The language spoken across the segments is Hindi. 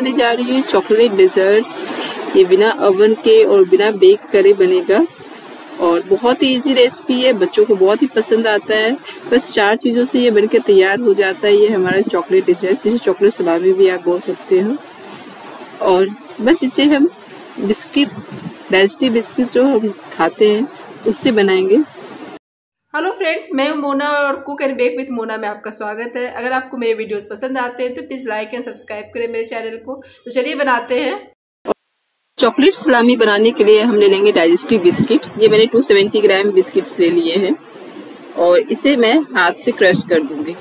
बनाने जा रही हूँ चॉकलेट डिज़र्ट ये बिना ओवन के और बिना बेक करे बनेगा। और बहुत ही इजी रेसिपी है, बच्चों को बहुत ही पसंद आता है। बस चार चीज़ों से ये बनकर तैयार हो जाता है। ये हमारा चॉकलेट डिज़र्ट जिसे चॉकलेट सलामी भी आप बोल सकते हो। और बस इसे हम बिस्किट्स डाइजेस्टिव बिस्किट जो हम खाते हैं, उससे बनाएँगे। हेलो फ्रेंड्स मैं हूँ मोना और cook and bake with Mona में आपका स्वागत है। अगर आपको मेरे वीडियोस पसंद आते हैं तो प्लीज़ लाइक एंड सब्सक्राइब करें मेरे चैनल को। तो चलिए बनाते हैं। चॉकलेट सलामी बनाने के लिए हम ले लेंगे डाइजेस्टिव बिस्किट ये मैंने 270 ग्राम बिस्किट्स ले लिए हैं और इसे मैं हाथ से क्रश कर दूँगी।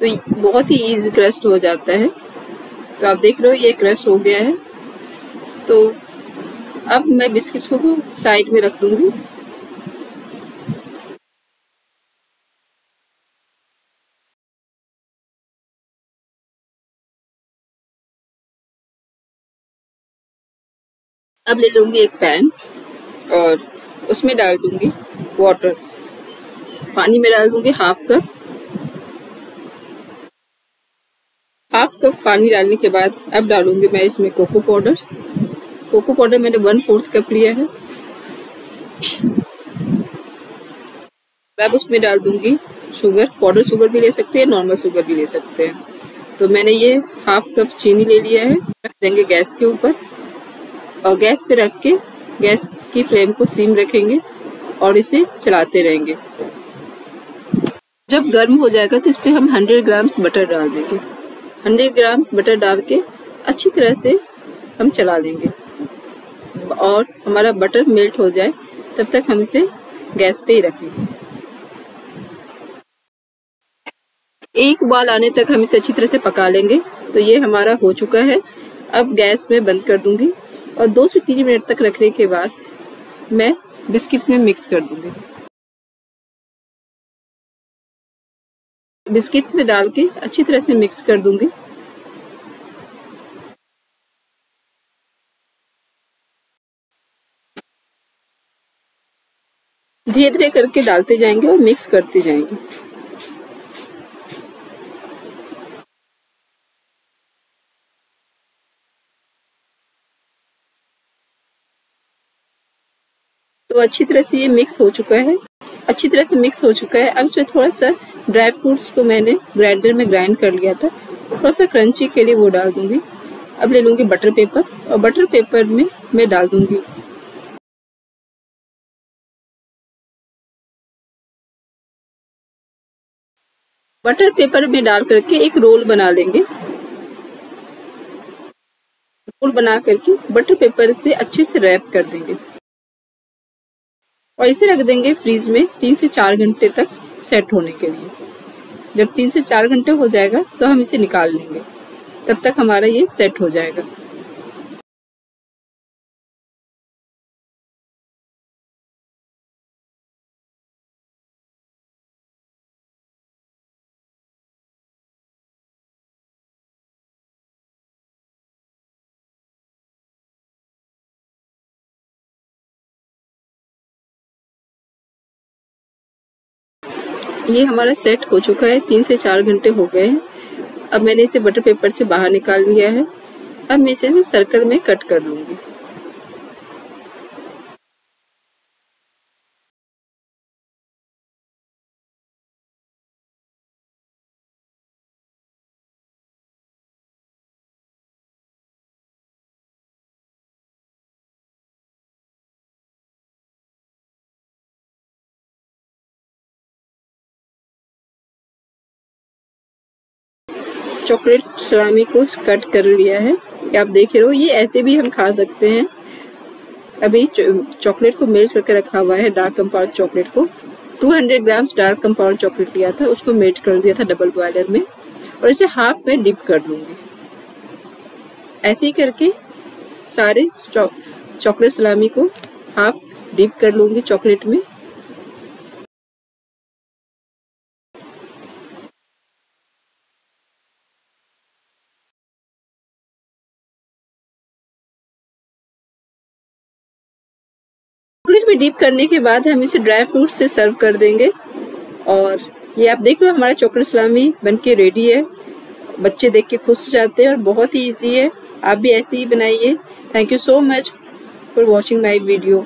तो बहुत ही ईजी क्रस्ट हो जाता है। तो आप देख रहे हो ये क्रश हो गया है। तो अब मैं बिस्किट्स को साइड में रख दूँगी। अब ले लूँगी एक पैन और उसमें डाल दूँगी वाटर पानी में डाल दूँगी हाफ़ कप हाफ़ कप पानी डालने के बाद अब डालूँगी मैं इसमें कोको पाउडर कोको पाउडर मैंने वन फोर्थ कप लिया है। अब उसमें डाल दूँगी शुगर पाउडर शुगर भी ले सकते हैं नॉर्मल शुगर भी ले सकते हैं। तो मैंने ये हाफ़ कप चीनी ले लिया है, रख देंगे गैस के ऊपर। और गैस पे रख के, गैस की फ्लेम को सीम रखेंगे और इसे चलाते रहेंगे। जब गर्म हो जाएगा तो इस पर हम 100 ग्राम्स बटर डाल देंगे। 100 ग्राम्स बटर डाल के अच्छी तरह से हम चला लेंगे। और हमारा बटर मेल्ट हो जाए, तब तक हम इसे गैस पे ही रखेंगे। एक उबाल आने तक हम इसे अच्छी तरह से पका लेंगे तो ये हमारा हो चुका है। अब गैस में बंद कर दूँगी और दो से तीन मिनट तक रखने के बाद मैं बिस्किट्स में मिक्स कर दूँगी। बिस्किट्स में डाल के अच्छी तरह से मिक्स कर दूँगी। धीरे धीरे करके डालते जाएँगे और मिक्स करते जाएँगे। तो अच्छी तरह से ये मिक्स हो चुका है। अच्छी तरह से मिक्स हो चुका है। अब इसमें थोड़ा सा ड्राई फ्रूट्स को मैंने ग्राइंडर में ग्राइंड कर लिया था। थोड़ा सा क्रंची के लिए वो डाल दूँगी। अब ले लूँगी बटर पेपर और बटर पेपर में मैं डाल दूँगी। बटर पेपर में डाल करके एक रोल बना लेंगे। रोल बना करके बटर पेपर से अच्छे से रैप कर देंगे। और इसे रख देंगे फ्रीज में तीन से चार घंटे तक सेट होने के लिए। जब तीन से चार घंटे हो जाएगा तो हम इसे निकाल लेंगे। तब तक हमारा ये सेट हो जाएगा। ये हमारा सेट हो चुका है, तीन से चार घंटे हो गए हैं। अब मैंने इसे बटर पेपर से बाहर निकाल लिया है। अब मैं इसे सर्कल में कट कर लूँगी चॉकलेट सलामी को कट कर लिया है। आप देख रहे हो, ये ऐसे भी हम खा सकते हैं। अभी चॉकलेट को मेल्ट करके रखा हुआ है, डार्क कंपाउंड चॉकलेट को। 200 ग्राम्स डार्क कंपाउंड चॉकलेट लिया था, उसको मेल्ट कर दिया था डबल बॉयलर में। और इसे हाफ़ में डिप कर लूँगी ऐसे ही करके सारे चॉकलेट सलामी को हाफ़ डिप कर लूँगी चॉकलेट में चॉकलेट में डीप करने के बाद हम इसे ड्राई फ्रूट से सर्व कर देंगे। और ये आप देख हो, हमारा चॉकलेट सलामी बन के रेडी है। बच्चे देख के खुश हो जाते हैं और बहुत ही ईजी है। आप भी ऐसे ही बनाइए। Thank you so much for watching my video